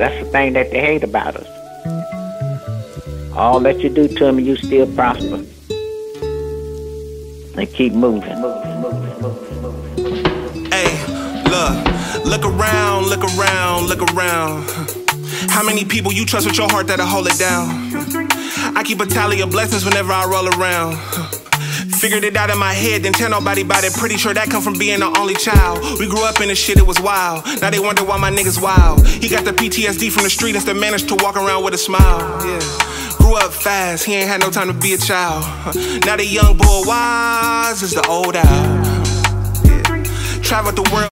That's the thing that they hate about us. All that you do to them, you still prosper. They keep moving. Hey, look, look around, look around, look around. How many people you trust with your heart that'll hold it down? I keep a tally of blessings whenever I roll around. Figured it out in my head, didn't tell nobody about it. Pretty sure that come from being the only child. We grew up in the shit, it was wild. Now they wonder why my niggas wild. He got the PTSD from the street and still managed to walk around with a smile. Yeah. Grew up fast, he ain't had no time to be a child. Now the young boy wise is the old owl. Yeah. The world.